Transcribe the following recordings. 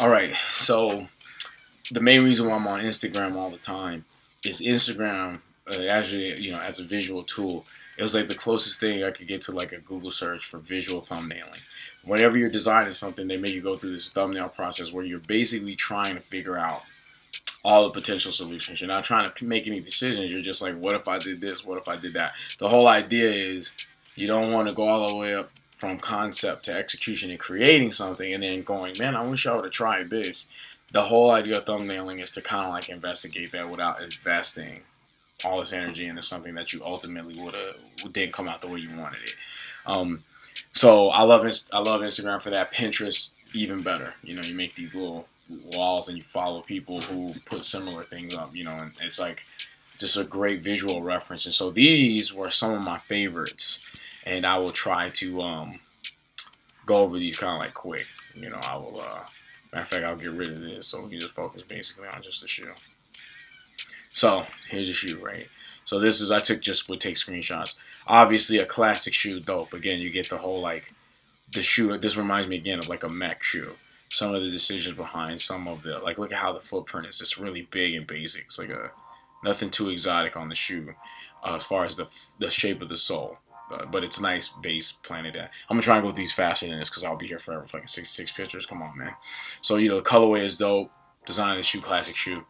All right, so the main reason why I'm on Instagram all the time is Instagram uh, actually, you know, as a visual tool. It was like the closest thing I could get to like a Google search for visual thumbnailing. Whenever you're designing something, they make you go through this thumbnail process where you're basically trying to figure out all the potential solutions. You're not trying to make any decisions. You're just like, what if I did this? What if I did that? The whole idea is you don't want to go all the way up from concept to execution and creating something and then going, man, I wish I would have tried this. The whole idea of thumbnailing is to kind of like investigate that without investing all this energy into something that you ultimately would have didn't come out the way you wanted it. Um, so I love I love Instagram for that. Pinterest even better. You know, you make these little walls and you follow people who put similar things up. You know, and it's like just a great visual reference. And so these were some of my favorites, and I will try to um, go over these kind of like quick. You know, I will. Uh, matter of fact, I'll get rid of this so we can just focus basically on just the shoe. So here's the shoe, right? So this is I took just would take screenshots. Obviously a classic shoe, dope. Again, you get the whole like the shoe. This reminds me again of like a mech shoe. Some of the decisions behind some of the like look at how the footprint is just really big and basic. It's like a nothing too exotic on the shoe uh, as far as the the shape of the sole. Uh, but it's a nice base planted at. I'm gonna try and go through these faster than this because I'll be here forever. Fucking six six pictures. Come on, man. So you know the colorway is dope. Design of the shoe, classic shoe.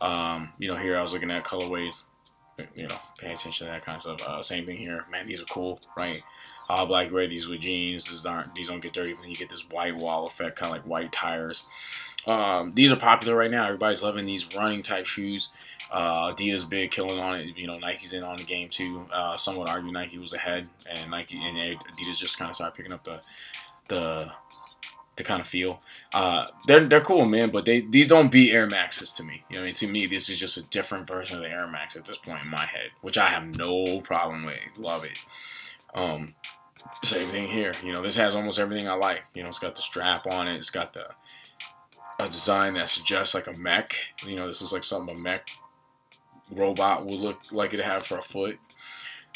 Um, you know, here I was looking at colorways, you know, pay attention to that kind of stuff. Uh, same thing here. Man, these are cool, right? All black gray, these with jeans. These aren't, these don't get dirty. Then you get this white wall effect, kind of like white tires. Um, these are popular right now. Everybody's loving these running type shoes. Uh, Adidas big killing on it. You know, Nike's in on the game too. Uh, some would argue Nike was ahead, and Nike and Adidas just kind of started picking up the the the kind of feel. Uh, they're they're cool, man, but they these don't beat Air Maxes to me. You know, I mean, to me, this is just a different version of the Air Max at this point in my head, which I have no problem with. Love it. Um, same thing here. You know, this has almost everything I like. You know, it's got the strap on it. It's got the a design that suggests like a mech. You know, this is like something a mech robot would look like it have for a foot.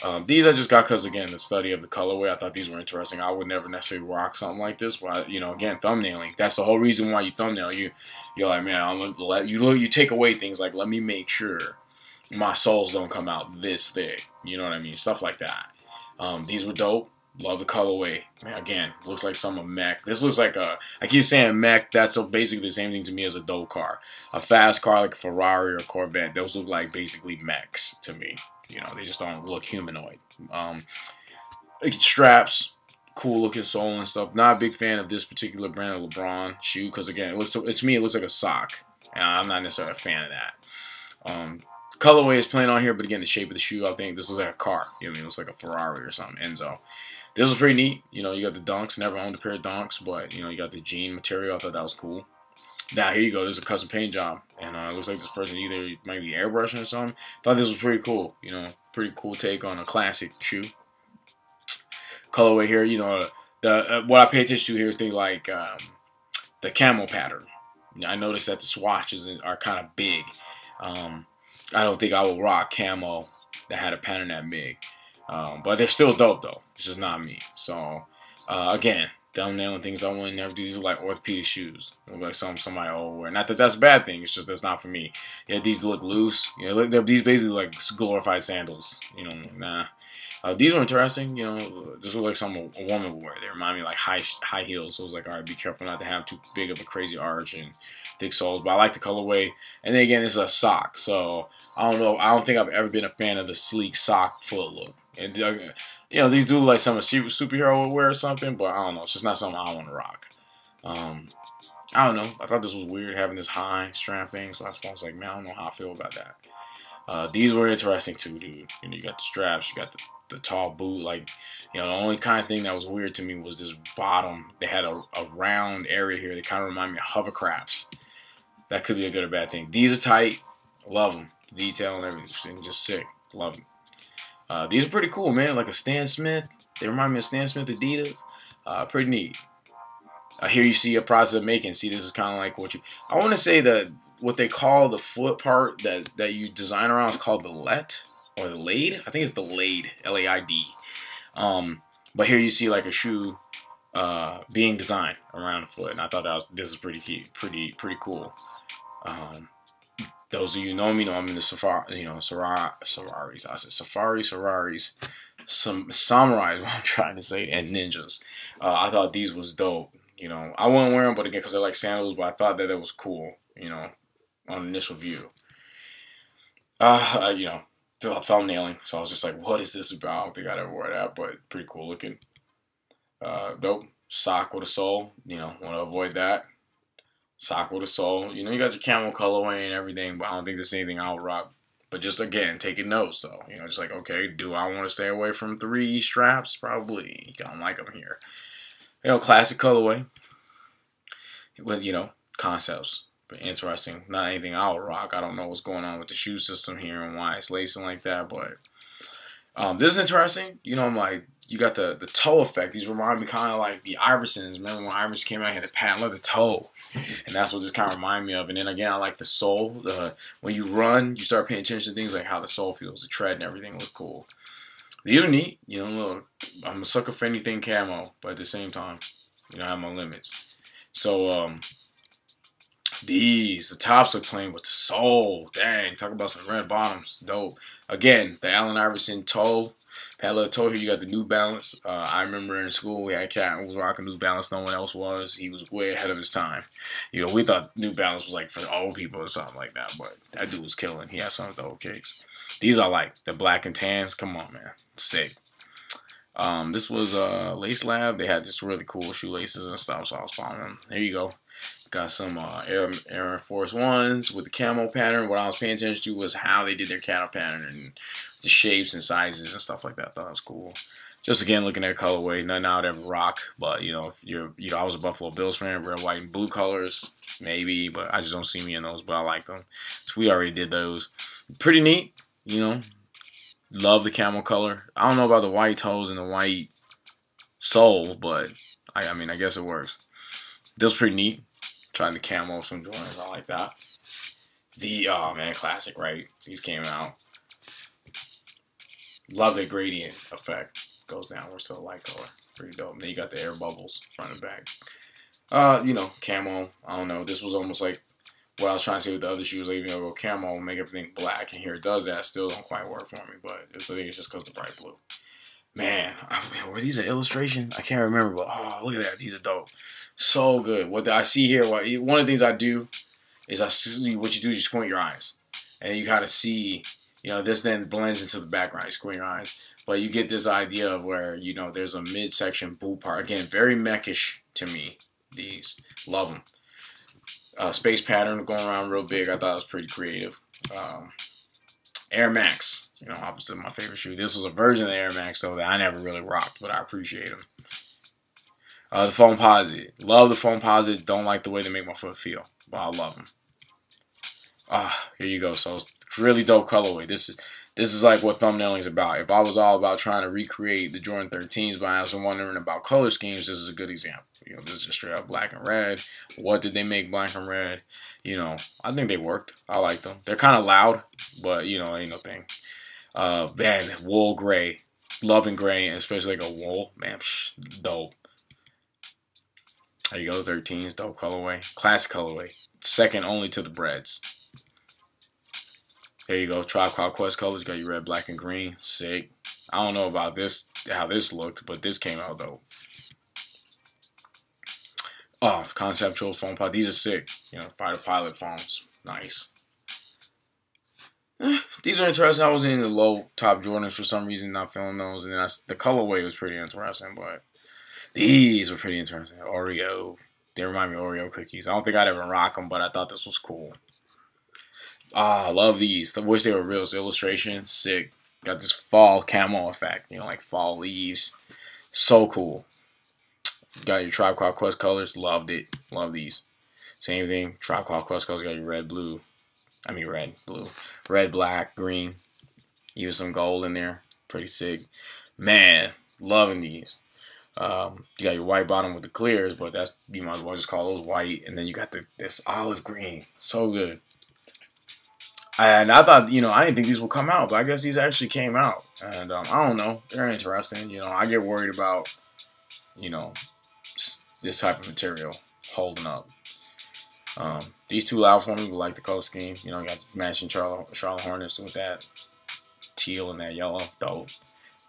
Um, these I just got because again the study of the colorway. I thought these were interesting. I would never necessarily rock something like this, but you know, again, thumbnailing. That's the whole reason why you thumbnail. You you're like, man, I'm gonna let you look. You take away things like let me make sure my soles don't come out this thick. You know what I mean? Stuff like that. Um, these were dope. Love the colorway. Man, again, looks like some of Mac. This looks like a. I keep saying Mac. That's basically the same thing to me as a dope car. A fast car like a Ferrari or Corvette. Those look like basically Macs to me. You know, they just don't look humanoid. Um, straps, cool looking sole and stuff. Not a big fan of this particular brand of LeBron shoe because again, it looks to, to me it looks like a sock, and I'm not necessarily a fan of that. Um, colorway is playing on here, but again, the shape of the shoe, I think this looks like a car. You know, I mean, it looks like a Ferrari or something. Enzo. This was pretty neat. You know, you got the dunks. Never owned a pair of dunks, but you know, you got the jean material. I thought that was cool. Now here you go. This is a custom paint job, and uh, it looks like this person either might be airbrushing or something. Thought this was pretty cool. You know, pretty cool take on a classic shoe. Colorway here, you know, the uh, what I pay attention to here is things like um, the camo pattern. I noticed that the swatches are kind of big. Um, I don't think I will rock camo that had a pattern that big, um, but they're still dope though. It's just not me. So uh, again, thumbnailing things I would never do. These are like orthopedic shoes. Like some somebody will wear. Not that that's a bad thing. It's just that's not for me. Yeah, these look loose. You know, look, these basically like glorified sandals. You know, nah. Uh, these are interesting. You know, this look like something a woman would wear. They remind me like high high heels. So I was like, all right, be careful not to have too big of a crazy arch and thick soles. But I like the colorway. And then again, it's a sock. So I don't know. I don't think I've ever been a fan of the sleek sock foot look. And uh, you know, these do look like some superhero would wear or something, but I don't know. It's just not something I want to rock. Um, I don't know. I thought this was weird having this high strap thing, so that's why I was like, man, I don't know how I feel about that. Uh, these were interesting too, dude. You know, you got the straps, you got the, the tall boot. Like, you know, the only kind of thing that was weird to me was this bottom. They had a, a round area here that kind of remind me of hovercrafts. That could be a good or bad thing. These are tight. Love them. Detail and everything. Just sick. Love them. Uh, these are pretty cool, man. Like a Stan Smith. They remind me of Stan Smith Adidas. Uh, pretty neat. Uh, here you see a process of making. See, this is kind of like what you. I want to say that what they call the foot part that that you design around is called the let or the laid. I think it's the laid, L A I D. Um, but here you see like a shoe uh, being designed around the foot, and I thought that was, this is pretty key, pretty pretty cool. Um, those of you know me know I'm in the safari, you know, Safari, Safaris. I said Safari, Safari's, some samurais. What I'm trying to say, and ninjas. Uh, I thought these was dope. You know, I wouldn't wear them, but again, because they're like sandals, but I thought that it was cool. You know, on initial view. Uh, you know, thumbnailing. So I was just like, what is this about? I don't think I'd ever wear that, but pretty cool looking. Uh, dope. Sock with a sole. You know, want to avoid that. Sock with a sole. You know, you got your camel colorway and everything, but I don't think there's anything I'll rock. But just again, taking notes though. You know, just like, okay, do I want to stay away from three straps? Probably. You don't like them here. You know, classic colorway. With, you know, concepts. Interesting. Not anything I'll rock. I don't know what's going on with the shoe system here and why it's lacing like that, but um, this is interesting. You know, I'm like, you got the the toe effect. These remind me kind of like the Iversons. Remember when Iverson came out, he had the patent leather toe, and that's what this kind of remind me of. And then again, I like the sole. The when you run, you start paying attention to things like how the sole feels, the tread, and everything look cool. These are neat. You know, look, I'm a sucker for anything camo, but at the same time, you know, I have my limits. So um, these, the tops are clean with the sole. Dang, talk about some red bottoms. Dope. Again, the Allen Iverson toe Pella toe here, you got the New Balance. Uh, I remember in school we had a cat was rocking New Balance. No one else was. He was way ahead of his time. You know, we thought New Balance was like for old people or something like that, but that dude was killing. He had some of the old kicks. These are like the black and tans. Come on, man, sick. Um, this was uh, Lace Lab. They had this really cool shoelaces and stuff, so I was following them. There you go. Got some uh, Air, Air Force Ones with the camo pattern. What I was paying attention to was how they did their camo pattern and the shapes and sizes and stuff like that. I thought it was cool. Just again looking at colorway, nothing would ever rock. But you know, if you're you know, I was a Buffalo Bills fan, red, white, and blue colors, maybe, but I just don't see me in those. But I like them. So we already did those. Pretty neat, you know. Love the camel color. I don't know about the white toes and the white sole, but I, I mean, I guess it works. This was pretty neat. Trying the camo, some Jordans, all like that. The oh man, classic, right? These came out. Love the gradient effect. Goes downwards to the light color. Pretty dope. And then you got the air bubbles front and back. Uh, you know, camo. I don't know. This was almost like what I was trying to say with the other shoes. Like, even though go camo make everything black, and here it does that, still don't quite work for me. But I think it's just because the bright blue. Man, I mean, were these an illustration? I can't remember, but oh, look at that. These are dope. So good. What I see here, what, one of the things I do is I see what you do is you squint your eyes. And you kind of see you know, this then blends into the background. You squint your eyes. But you get this idea of where, you know, there's a midsection boot part. Again, very mechish to me, these. Love them. Uh, space pattern going around real big. I thought it was pretty creative. Um, Air Max, you know, obviously my favorite shoe. This was a version of Air Max, though, that I never really rocked, but I appreciate them. Uh, the Foamposite. Love the Foamposite. Don't like the way they make my foot feel, but I love them. Ah, here you go. So it's really dope colorway. This is this is like what thumbnailing is about. If I was all about trying to recreate the Jordan 13s, but I was wondering about color schemes, this is a good example. You know, this is straight up black and red. What did they make black and red? You know, I think they worked. I like them. They're kind of loud, but you know, ain't no thing. Uh, man, wool gray, loving gray, especially like a wool, man, psh, dope. There you go, 13s, dope colorway, classic colorway, second only to the Breds. There you go. Tribe Called Quest colors. Got your red, black, and green. Sick. I don't know about this, how this looked, but this came out dope. Oh, conceptual foam pod. These are sick. You know, fighter pilot foams. Nice. Eh, these are interesting. I was in the low top Jordans for some reason, not feeling those. And then I, the colorway was pretty interesting, but these were pretty interesting. Oreo. They remind me of Oreo cookies. I don't think I'd ever rock them, but I thought this was cool. Ah, I love these. I wish they were real. illustrations, sick. Got this fall camo effect, you know, like fall leaves. So cool. Got your Tribe Called Quest colors. Loved it. Love these. Same thing. Tribe Called Quest colors. Got your red, blue. I mean red, blue. Red, black, green. Even some gold in there. Pretty sick. Man, loving these. Um, you got your white bottom with the clears, but that's you might as well just call those white. And then you got the this olive green. So good. And I thought, you know, I didn't think these would come out, but I guess these actually came out. And um, I don't know, they're interesting. You know, I get worried about, you know, this type of material holding up. Um, these two loud for me, but like the color scheme. You know, got matching Charlotte, Charlotte Hornets with that teal and that yellow. Though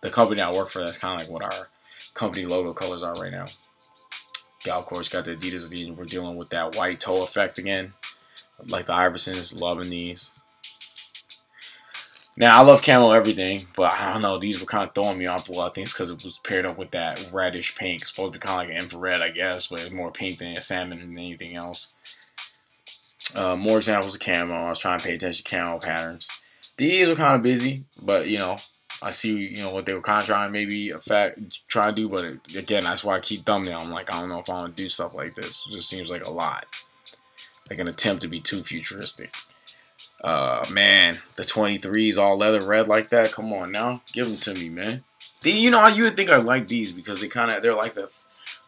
the company I work for, that's kind of like what our company logo colors are right now. Yeah, of course, got the Adidas. We're dealing with that white toe effect again. Like the Iversons, loving these. Now I love camo everything, but I don't know. These were kind of throwing me off a lot of things because it was paired up with that reddish pink. It's supposed to be kind of like an infrared, I guess, but it's more pink than a salmon than anything else. Uh, more examples of camo. I was trying to pay attention to camo patterns. These were kind of busy, but you know, I see you know what they were kind of trying maybe affect, try to do. But again, that's why I keep thumbnail. I'm like, I don't know if I want to do stuff like this. It just seems like a lot, like an attempt to be too futuristic. Uh, man, the 23s all leather red like that. Come on now, give them to me, man. The, you know, you would think I like these because they kind of they're like the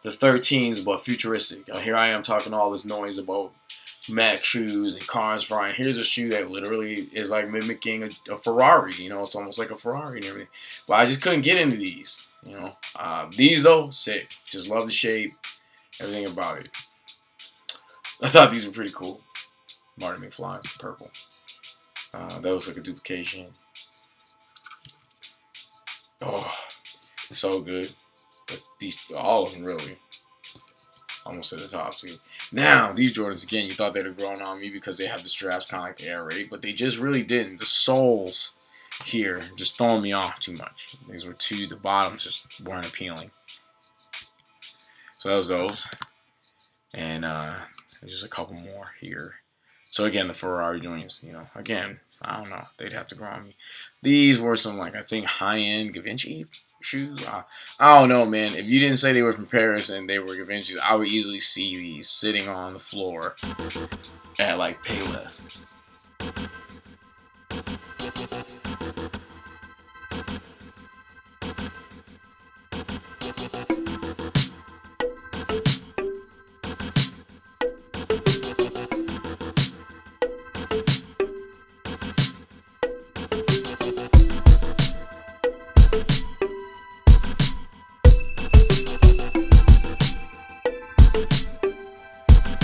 the 13s but futuristic. Uh, here I am talking all this noise about Mac shoes and cars flying. Here's a shoe that literally is like mimicking a, a, Ferrari. You know, it's almost like a Ferrari and everything. But I just couldn't get into these. You know, uh, these though, sick. Just love the shape, everything about it. I thought these were pretty cool. Marty McFly, purple. Uh, that was like a duplication. Oh, so good. But these, all of them really. Almost at the top too. Now, these Jordans, again, you thought they'd have grown on me because they have the straps kind of like the Air Raid, but they just really didn't. The soles here just throwing me off too much. These were two, the bottoms just weren't appealing. So that was those. And uh, just a couple more here. So again, the Ferrari joints, you know, again, I don't know. They'd have to grow on me. These were some, like, I think high-end Givenchy shoes. I, I don't know, man. If you didn't say they were from Paris and they were Givenchy's, I would easily see these sitting on the floor at, like, Payless.